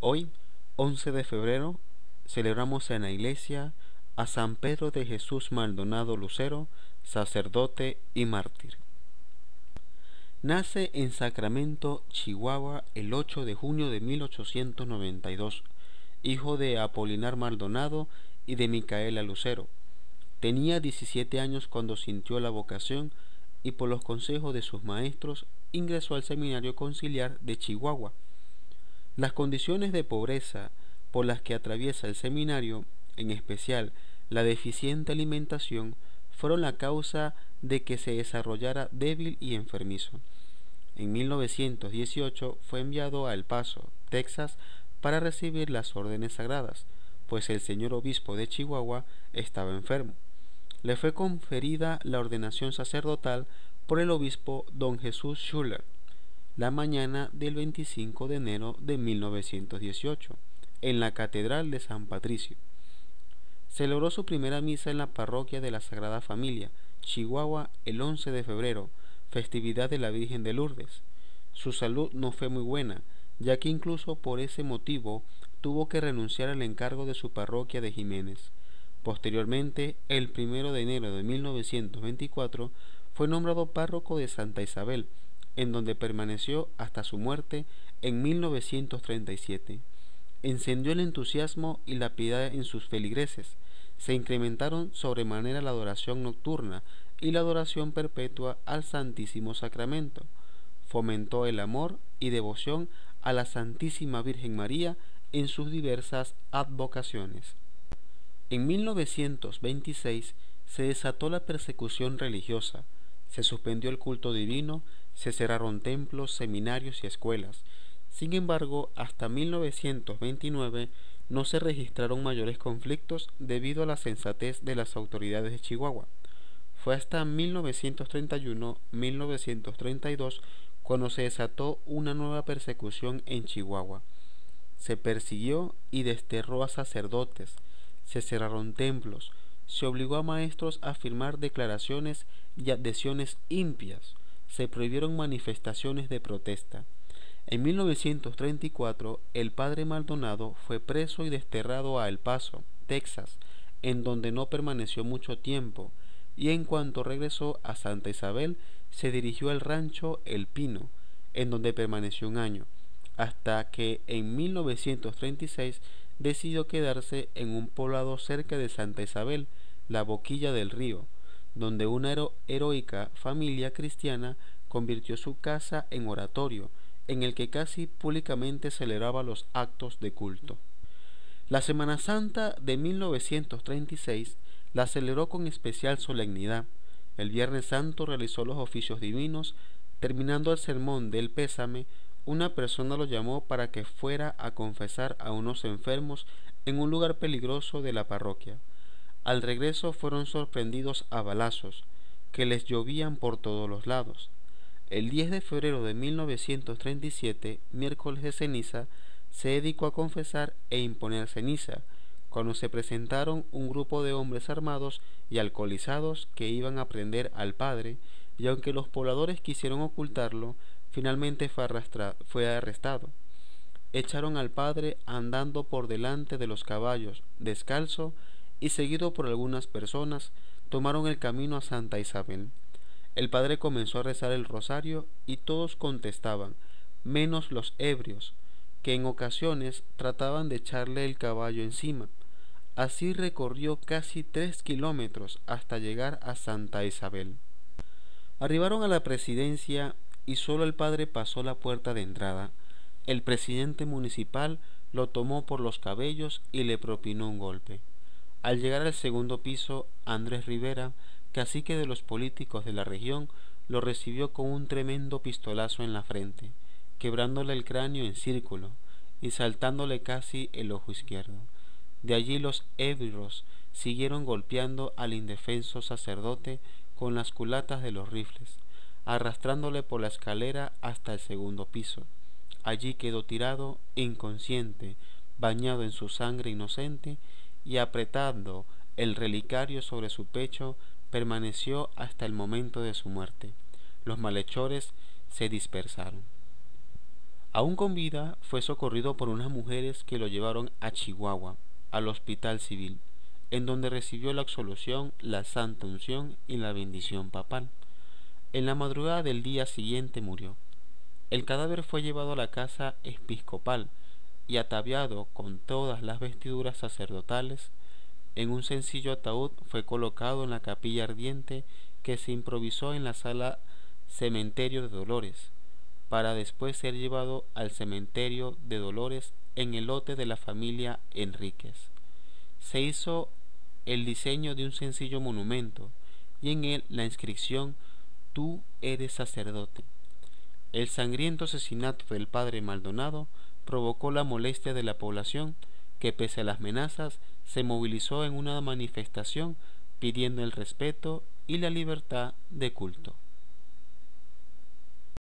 Hoy, 11 de febrero, celebramos en la iglesia a San Pedro de Jesús Maldonado Lucero, sacerdote y mártir. Nace en Sacramento, Chihuahua, el 8 de junio de 1892, hijo de Apolinar Maldonado y de Micaela Lucero. Tenía 17 años cuando sintió la vocación y por los consejos de sus maestros ingresó al Seminario Conciliar de Chihuahua. Las condiciones de pobreza por las que atraviesa el seminario, en especial la deficiente alimentación, fueron la causa de que se desarrollara débil y enfermizo. En 1918 fue enviado a El Paso, Texas, para recibir las órdenes sagradas, pues el señor obispo de Chihuahua estaba enfermo. Le fue conferida la ordenación sacerdotal por el obispo don Jesús Schuller la mañana del 25 de enero de 1918 en la Catedral de San Patricio. Celebró su primera misa en la parroquia de la Sagrada Familia, Chihuahua, el 11 de febrero, festividad de la Virgen de Lourdes. Su salud no fue muy buena, ya que incluso por ese motivo tuvo que renunciar al encargo de su parroquia de Jiménez. Posteriormente, el 1 de enero de 1924, fue nombrado párroco de Santa Isabel, en donde permaneció hasta su muerte en 1937. Encendió el entusiasmo y la piedad en sus feligreses. Se incrementaron sobremanera la adoración nocturna y la adoración perpetua al Santísimo Sacramento. Fomentó el amor y devoción a la Santísima Virgen María en sus diversas advocaciones. En 1926 se desató la persecución religiosa, se suspendió el culto divino, se cerraron templos, seminarios y escuelas. Sin embargo, hasta 1929 no se registraron mayores conflictos debido a la sensatez de las autoridades de Chihuahua. Fue hasta 1931-1932 cuando se desató una nueva persecución en Chihuahua. Se persiguió y desterró a sacerdotes, se cerraron templos, se obligó a maestros a firmar declaraciones y adhesiones impias, se prohibieron manifestaciones de protesta. En 1934, el padre Maldonado fue preso y desterrado a El Paso, Texas, en donde no permaneció mucho tiempo, y en cuanto regresó a Santa Isabel, se dirigió al rancho El Pino, en donde permaneció un año, hasta que en 1936 decidió quedarse en un poblado cerca de Santa Isabel, la boquilla del río, donde una heroica familia cristiana convirtió su casa en oratorio, en el que casi públicamente celebraba los actos de culto. La Semana Santa de 1936 la celebró con especial solemnidad. El Viernes Santo realizó los oficios divinos, terminando el sermón del pésame, una persona lo llamó para que fuera a confesar a unos enfermos en un lugar peligroso de la parroquia. Al regreso fueron sorprendidos a balazos, que les llovían por todos los lados. El 10 de febrero de 1937, miércoles de ceniza, se dedicó a confesar e imponer ceniza, cuando se presentaron un grupo de hombres armados y alcoholizados que iban a prender al padre, y aunque los pobladores quisieron ocultarlo, finalmente fue, fue arrestado. Echaron al padre andando por delante de los caballos, descalzo, y seguido por algunas personas, tomaron el camino a Santa Isabel. El padre comenzó a rezar el rosario y todos contestaban, menos los ebrios, que en ocasiones trataban de echarle el caballo encima. Así recorrió casi tres kilómetros hasta llegar a Santa Isabel. Arribaron a la presidencia y solo el padre pasó la puerta de entrada. El presidente municipal lo tomó por los cabellos y le propinó un golpe. Al llegar al segundo piso, Andrés Rivera, cacique de los políticos de la región, lo recibió con un tremendo pistolazo en la frente, quebrándole el cráneo en círculo y saltándole casi el ojo izquierdo. De allí los ebrios siguieron golpeando al indefenso sacerdote con las culatas de los rifles, arrastrándole por la escalera hasta el segundo piso. Allí quedó tirado, inconsciente, bañado en su sangre inocente, y apretando el relicario sobre su pecho, permaneció hasta el momento de su muerte. Los malhechores se dispersaron. Aún con vida, fue socorrido por unas mujeres que lo llevaron a Chihuahua, al hospital civil, en donde recibió la absolución, la santa unción y la bendición papal. En la madrugada del día siguiente murió. El cadáver fue llevado a la casa episcopal y ataviado con todas las vestiduras sacerdotales, en un sencillo ataúd fue colocado en la capilla ardiente que se improvisó en la sala cementerio de Dolores, para después ser llevado al cementerio de Dolores en el lote de la familia Enríquez. Se hizo el diseño de un sencillo monumento y en él la inscripción Tú eres sacerdote. El sangriento asesinato del padre Maldonado provocó la molestia de la población que pese a las amenazas se movilizó en una manifestación pidiendo el respeto y la libertad de culto.